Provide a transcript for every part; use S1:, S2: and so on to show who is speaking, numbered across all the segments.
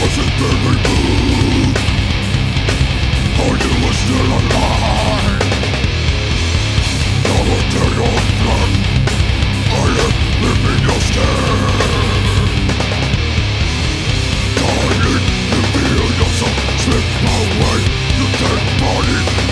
S1: hasn't removed you still alive? I am living your stare Dying to feel slip away You take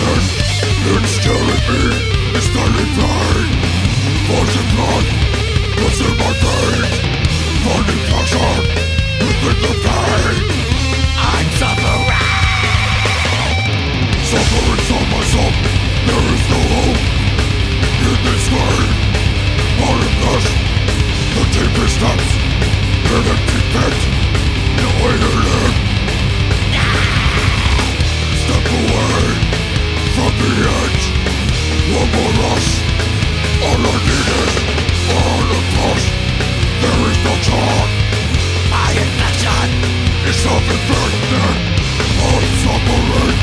S1: lantern It's killing me, it's turning blind Frozen blood, what's in my veins Finding pleasure within the pain
S2: I'm suffering
S1: Suffering from myself, there is no hope In this way, out of this The deepest depths, in a deep pit No way to live Step away at the edge One more rush All I need is all the push There is no time.
S2: My infection
S1: is self-inflicted I'm suffering,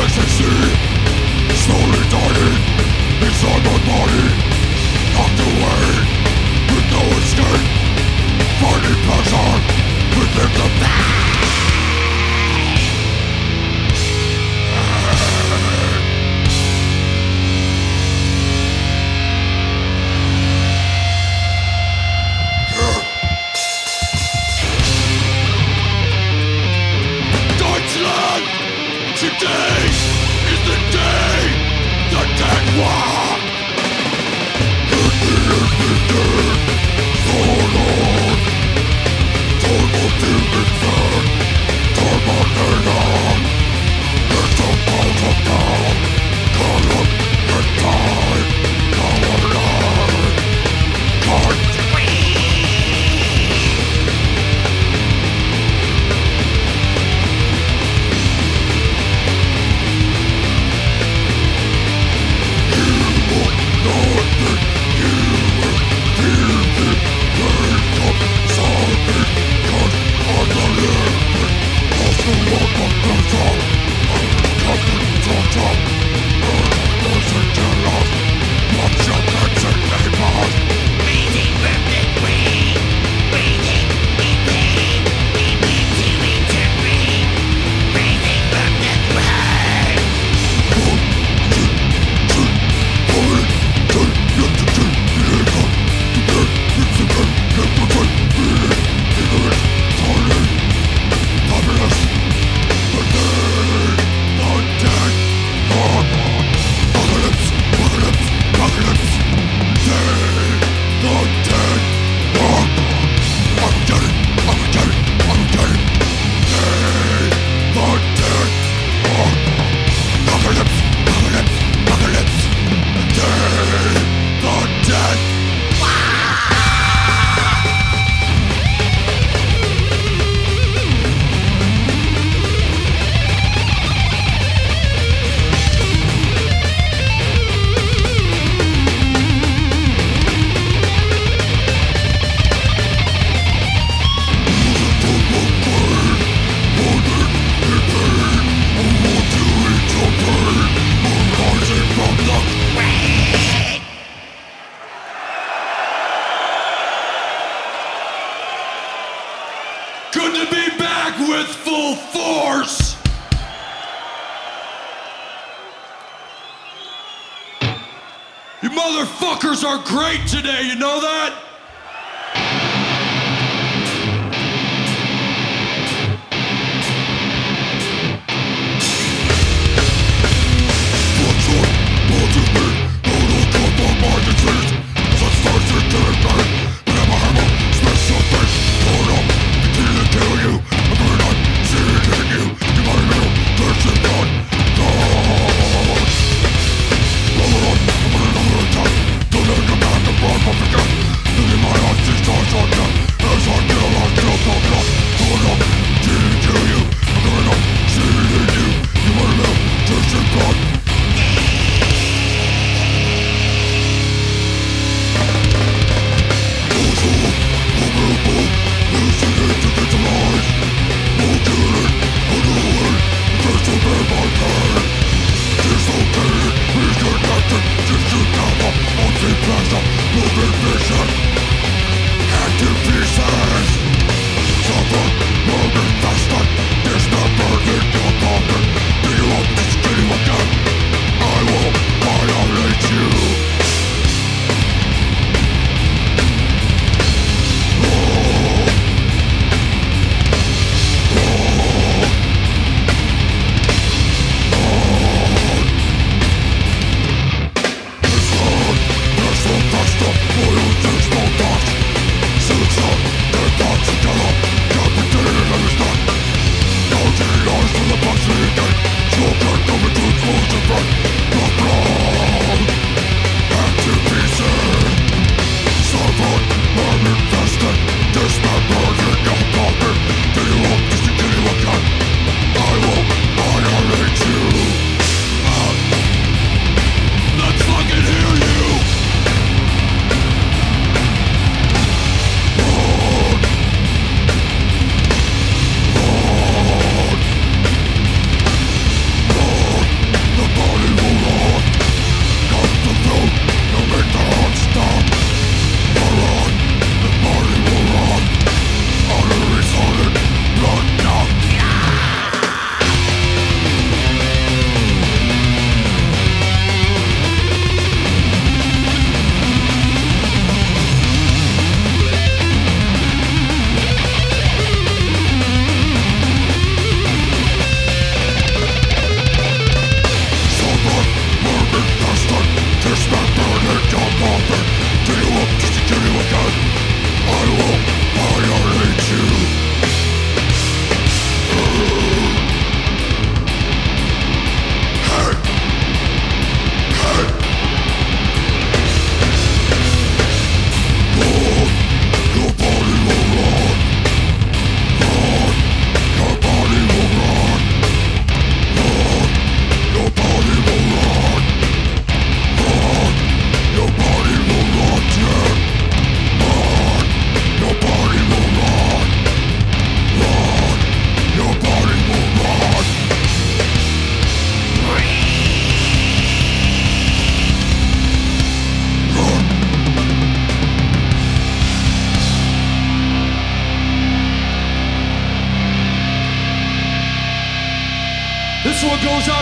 S1: ecstasy Slowly dying inside my body Locked away with no escape. Finding pleasure within the past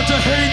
S1: to Hatebreed.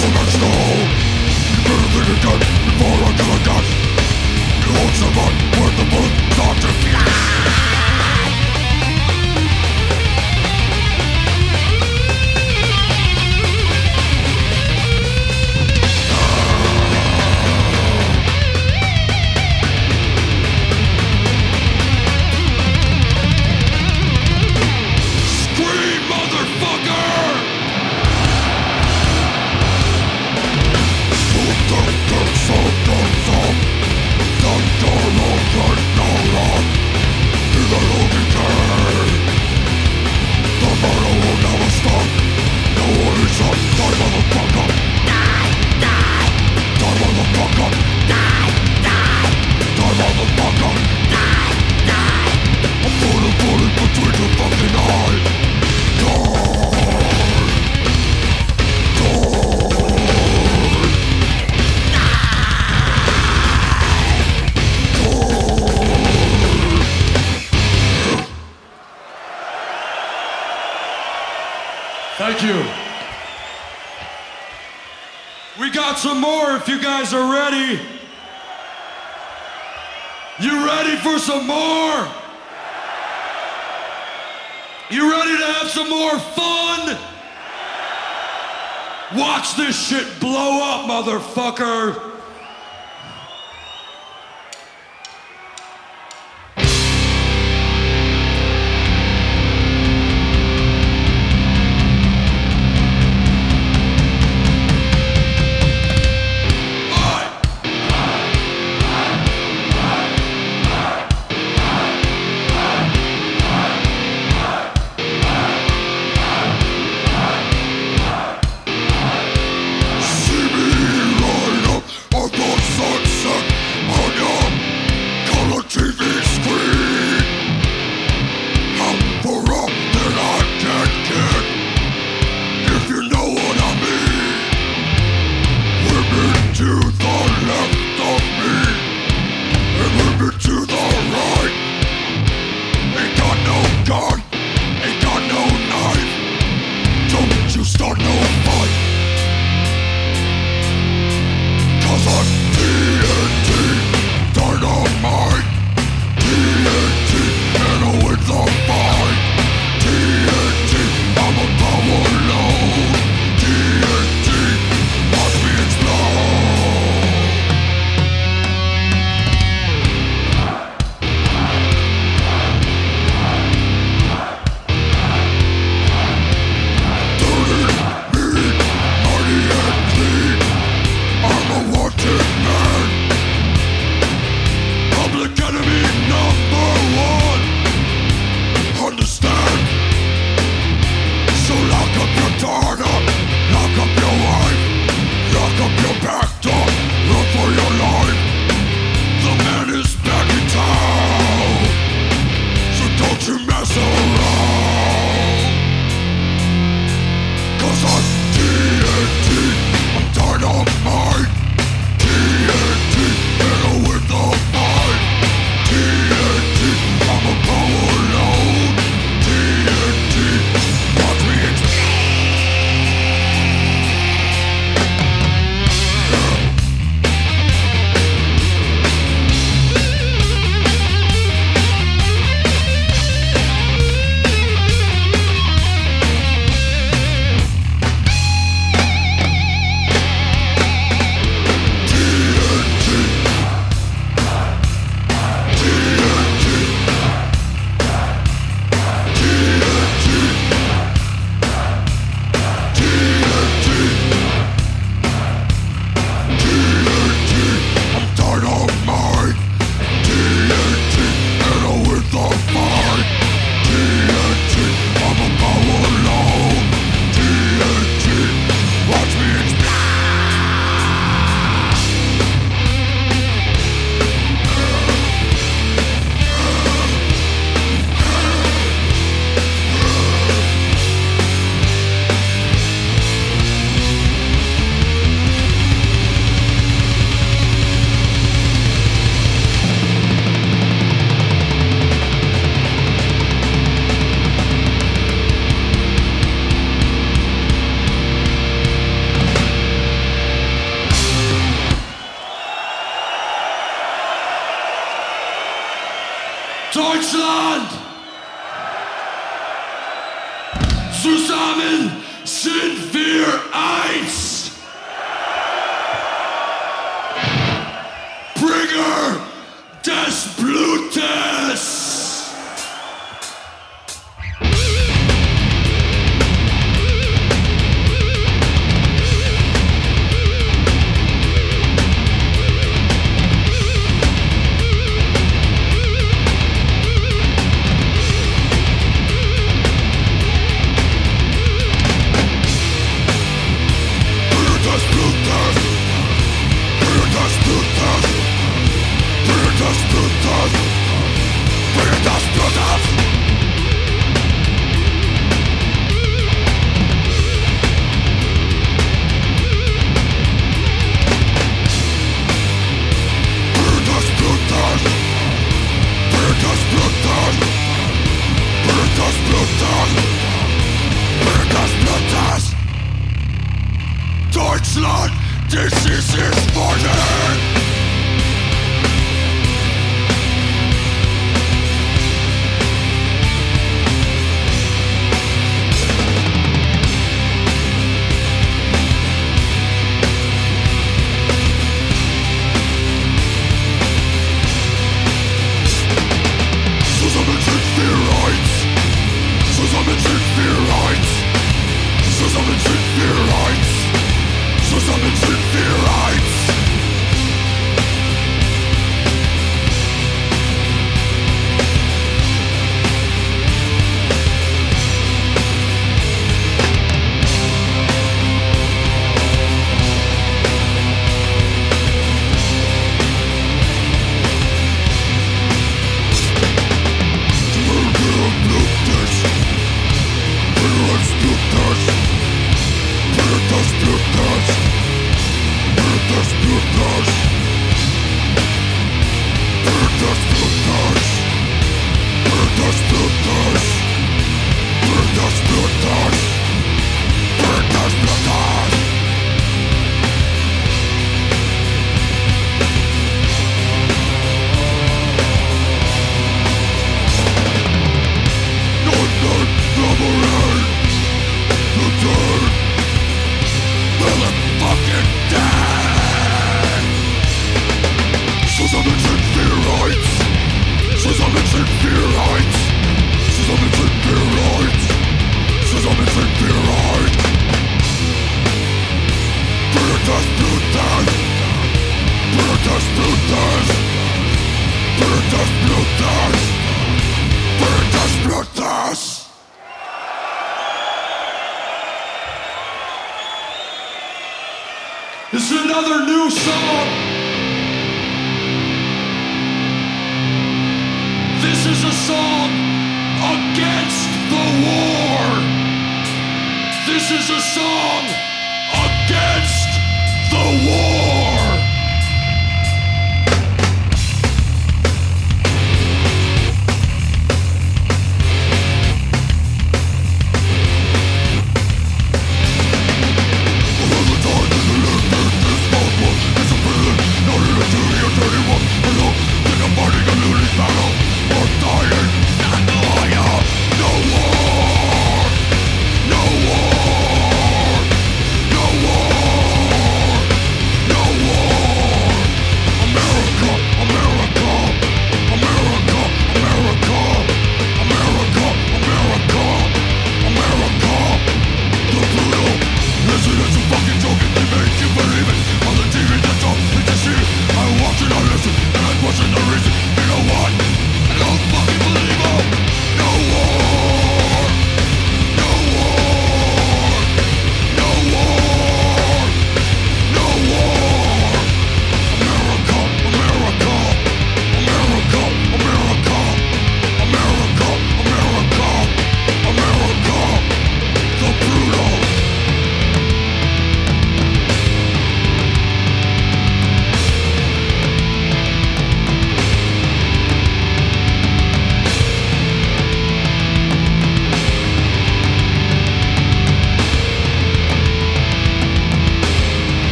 S1: so much now You better think again before I kill a cat You won't survive when the bullet starts to fly We got some more if you guys are ready. You ready for some more? You ready to have some more fun? Watch this shit blow up, motherfucker. Deutschland! Zusammen This is his morning!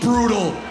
S1: Brutal.